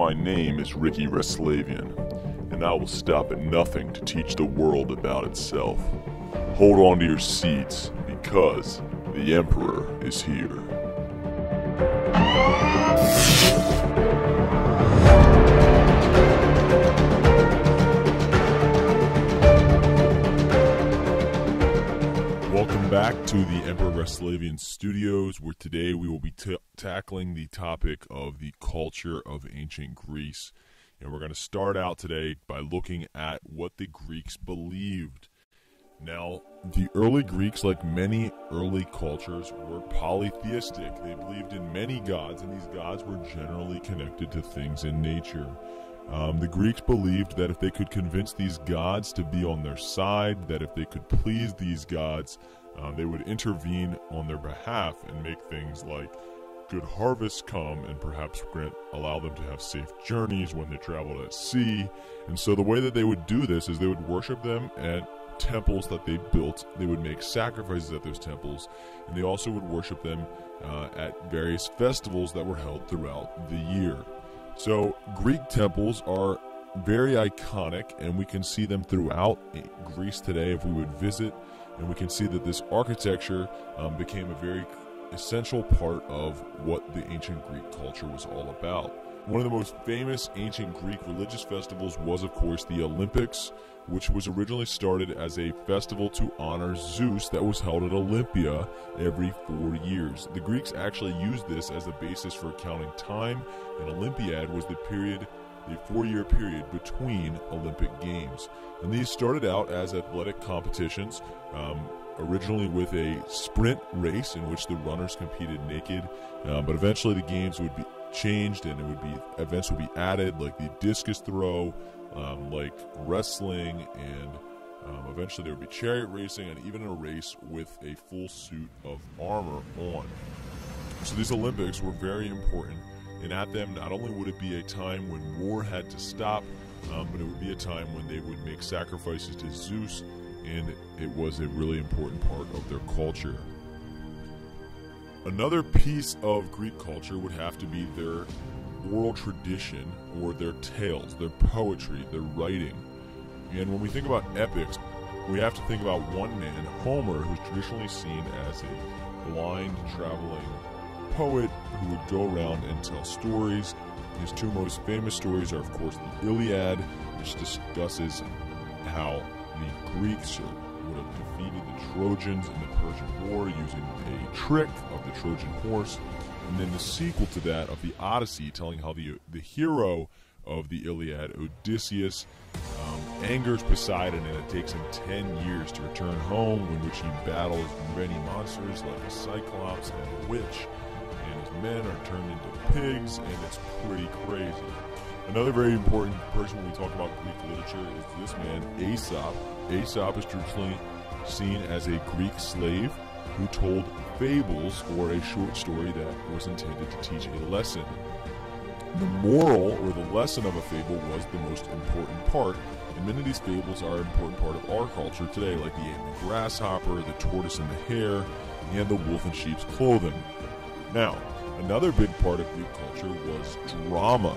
My name is Ricky Resslavian, and I will stop at nothing to teach the world about itself. Hold on to your seats, because the Emperor is here. Back to the Emperor Resslavian Studios, where today we will be t- tackling the topic of the culture of ancient Greece. And we're going to start out today by looking at what the Greeks believed. Now, the early Greeks, like many early cultures, were polytheistic. They believed in many gods, and these gods were generally connected to things in nature. Um, the Greeks believed that if they could convince these gods to be on their side, that if they could please these gods, uh, they would intervene on their behalf and make things like good harvests come and perhaps grant allow them to have safe journeys when they traveled at sea. And so the way that they would do this is they would worship them at temples that they built. They would make sacrifices at those temples, and they also would worship them uh, at various festivals that were held throughout the year. So, Greek temples are very iconic, and we can see them throughout Greece today if we would visit. And we can see that this architecture um, became a very essential part of what the ancient Greek culture was all about. One of the most famous ancient Greek religious festivals was, of course, the Olympics, which was originally started as a festival to honor Zeus that was held at Olympia every four years. The Greeks actually used this as a basis for counting time, and Olympiad was the period, the four year period between Olympic Games. And these started out as athletic competitions. Um, originally with a sprint race in which the runners competed naked, uh, but eventually the games would be changed and it would be events would be added like the discus throw, um, like wrestling, and um, eventually there would be chariot racing and even a race with a full suit of armor on. So these Olympics were very important, and at them not only would it be a time when war had to stop, um, but it would be a time when they would make sacrifices to Zeus and it was a really important part of their culture. Another piece of Greek culture would have to be their oral tradition or their tales, their poetry, their writing. And when we think about epics, we have to think about one man, Homer, who's traditionally seen as a blind traveling poet who would go around and tell stories. His two most famous stories are, of course, the Iliad, which discusses how the Greeks would have defeated the Trojans in the Persian War using a trick of the Trojan horse, and then the sequel to that of the Odyssey, telling how the the hero of the Iliad, Odysseus, um, angers Poseidon, and it takes him ten years to return home, in which he battles many monsters like a Cyclops and a witch, men are turned into pigs, and it's pretty crazy. Another very important person when we talk about Greek literature is this man, Aesop. Aesop is traditionally seen as a Greek slave who told fables or a short story that was intended to teach a lesson. The moral or the lesson of a fable was the most important part, and many of these fables are an important part of our culture today, like the ant and grasshopper, the tortoise and the hare, and the wolf in sheep's clothing. Now, another big part of Greek culture was drama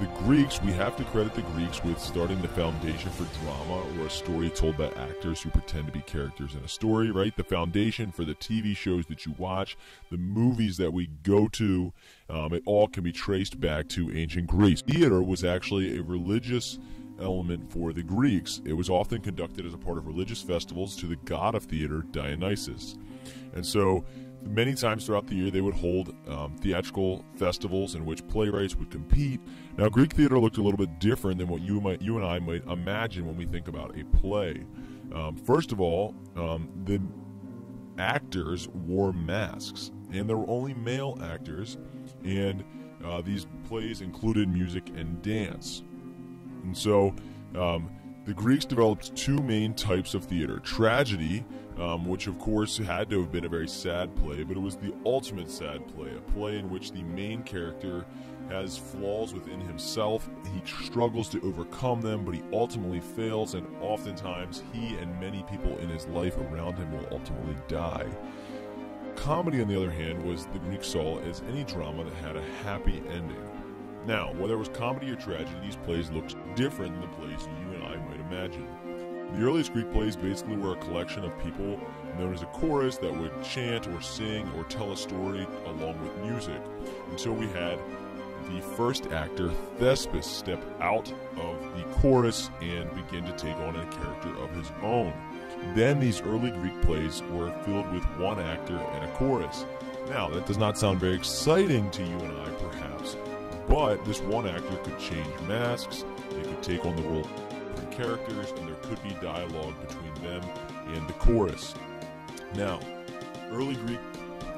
the Greeks, we have to credit the Greeks with starting the foundation for drama or a story told by actors who pretend to be characters in a story, right? The foundation for the TV shows that you watch, the movies that we go to, um, it all can be traced back to ancient Greece. Theater was actually a religious element for the Greeks. It was often conducted as a part of religious festivals to the god of theater, Dionysus. And so Many times throughout the year, they would hold um, theatrical festivals in which playwrights would compete. Now, Greek theater looked a little bit different than what you might, you and I might imagine when we think about a play. Um, first of all, um, the actors wore masks, and there were only male actors, and uh, these plays included music and dance. And so, um, the Greeks developed two main types of theater tragedy, um, which of course had to have been a very sad play, but it was the ultimate sad play, a play in which the main character has flaws within himself. He struggles to overcome them, but he ultimately fails, and oftentimes he and many people in his life around him will ultimately die. Comedy, on the other hand, was the Greek Soul as any drama that had a happy ending. Now, whether it was comedy or tragedy, these plays looked different than the plays you and I might imagine. The earliest Greek plays basically were a collection of people known as a chorus that would chant or sing or tell a story along with music until we had the first actor, Thespis, step out of the chorus and begin to take on a character of his own. Then these early Greek plays were filled with one actor and a chorus. Now, that does not sound very exciting to you and I, perhaps, but this one actor could change masks, they could take on the role of characters, and there could be dialogue between them and the chorus. Now, early Greek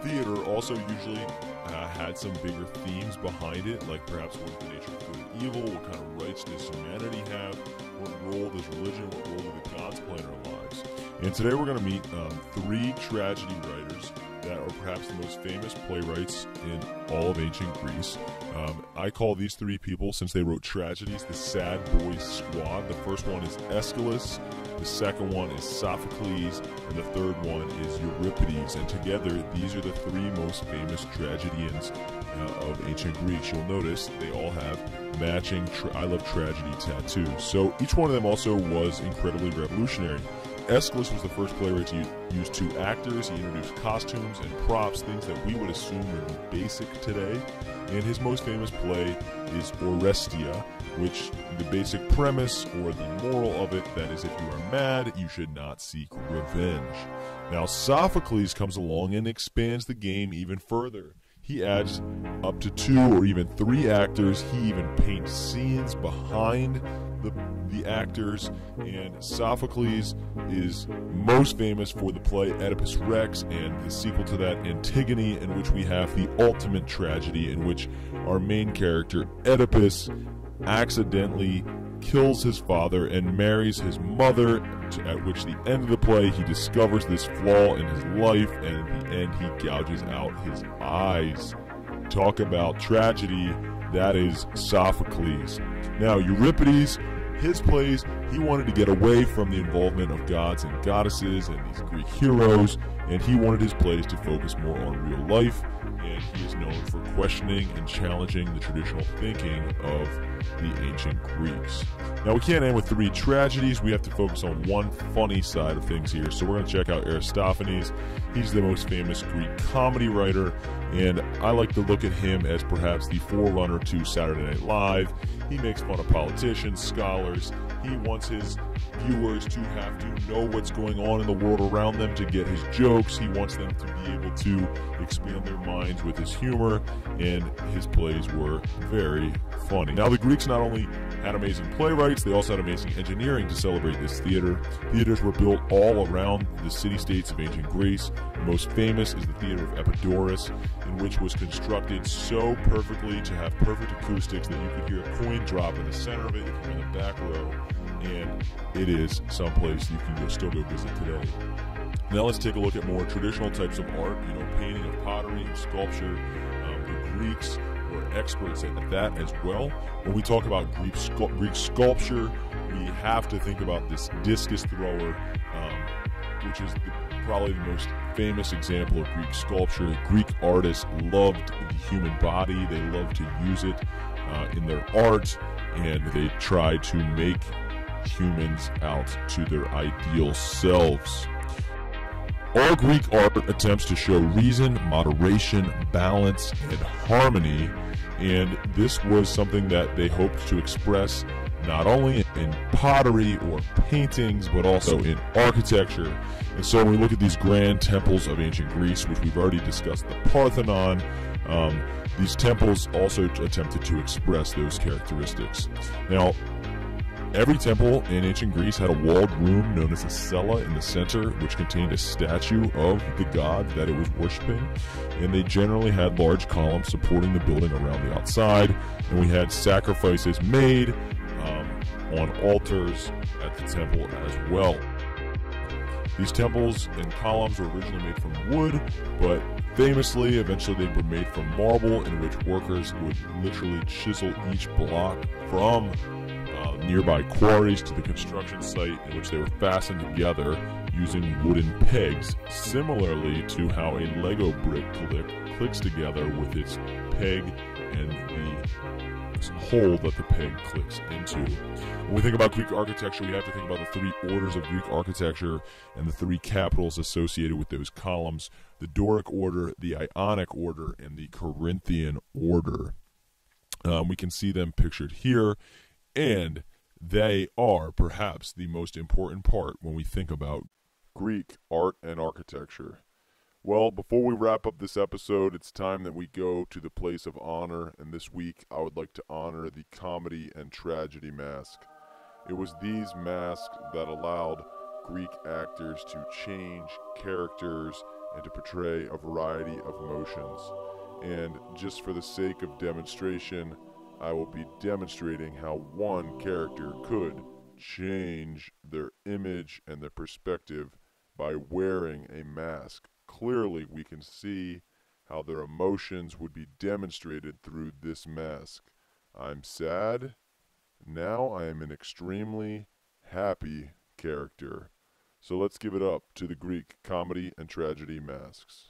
theater also usually uh, had some bigger themes behind it, like perhaps what is the nature of good and evil, what kind of rights does humanity have, what role does religion, what role do the gods play in our lives. And today we're going to meet um, three tragedy writers that are perhaps the most famous playwrights in all of ancient Greece. Um, I call these three people, since they wrote tragedies, the Sad Boys Squad. The first one is Aeschylus, the second one is Sophocles, and the third one is Euripides. And together, these are the three most famous tragedians uh, of ancient Greece. You'll notice they all have matching I Love Tragedy tattoos. So each one of them also was incredibly revolutionary. Aeschylus was the first playwright to use two actors. He introduced costumes and props, things that we would assume would be basic today. And his most famous play is Oresteia, which the basic premise or the moral of it that is if you are mad, you should not seek revenge. Now Sophocles comes along and expands the game even further. He adds up to two or even three actors. He even paints scenes behind the, the actors. And Sophocles is most famous for the play Oedipus Rex and the sequel to that, Antigone, in which we have the ultimate tragedy in which our main character, Oedipus, accidentally kills his father and marries his mother, at which the end of the play he discovers this flaw in his life, and at the end he gouges out his eyes. Talk about tragedy, that is Sophocles. Now, Euripides, his plays, he wanted to get away from the involvement of gods and goddesses and these Greek heroes, and he wanted his plays to focus more on real life, and known for questioning and challenging the traditional thinking of the ancient Greeks. Now, we can't end with three tragedies. We have to focus on one funny side of things here. So, we're going to check out Aristophanes. He's the most famous Greek comedy writer, and I like to look at him as perhaps the forerunner to Saturday Night Live. He makes fun of politicians, scholars. He wants his viewers to have to know what's going on in the world around them to get his jokes. He wants them to be able to expand their minds with his humor, and his plays were very funny. Now, the Greeks not only had amazing playwrights, they also had amazing engineering to celebrate this theater. Theaters were built all around the city states of ancient Greece. The most famous is the Theater of Epidaurus, in which was constructed so perfectly to have perfect acoustics that you could hear a coin drop in the center of it if you're in the back row. And it is someplace you can go, still go visit today. Now let's take a look at more traditional types of art, you know, painting of pottery, sculpture. Um, the Greeks were experts at that as well. When we talk about Greek, Greek sculpture, we have to think about this discus thrower, um, which is the, probably the most famous example of Greek sculpture. Greek artists loved the human body, they loved to use it uh, in their art, and they tried to make humans out to their ideal selves. All Greek art attempts to show reason, moderation, balance, and harmony, and this was something that they hoped to express not only in pottery or paintings, but also in architecture. And so when we look at these grand temples of ancient Greece, which we've already discussed, the Parthenon, um, these temples also attempted to express those characteristics. Now, Every temple in ancient Greece had a walled room known as a cella in the center, which contained a statue of the god that it was worshiping. And they generally had large columns supporting the building around the outside. And we had sacrifices made um, on altars at the temple as well. These temples and columns were originally made from wood, but famously, eventually they were made from marble, in which workers would literally chisel each block from nearby quarries to the construction site in which they were fastened together using wooden pegs, similarly to how a Lego brick click clicks together with its peg and the hole that the peg clicks into. When we think about Greek architecture, we have to think about the three orders of Greek architecture and the three capitals associated with those columns the Doric order, the Ionic order, and the Corinthian order. Um, we can see them pictured here, and they are perhaps the most important part when we think about Greek art and architecture. Well, before we wrap up this episode, it's time that we go to the place of honor, and this week I would like to honor the comedy and tragedy mask. It was these masks that allowed Greek actors to change characters and to portray a variety of emotions. And just for the sake of demonstration, I will be demonstrating how one character could change their image and their perspective by wearing a mask. Clearly, we can see how their emotions would be demonstrated through this mask. I'm sad. Now I am an extremely happy character. So let's give it up to the Greek comedy and tragedy masks.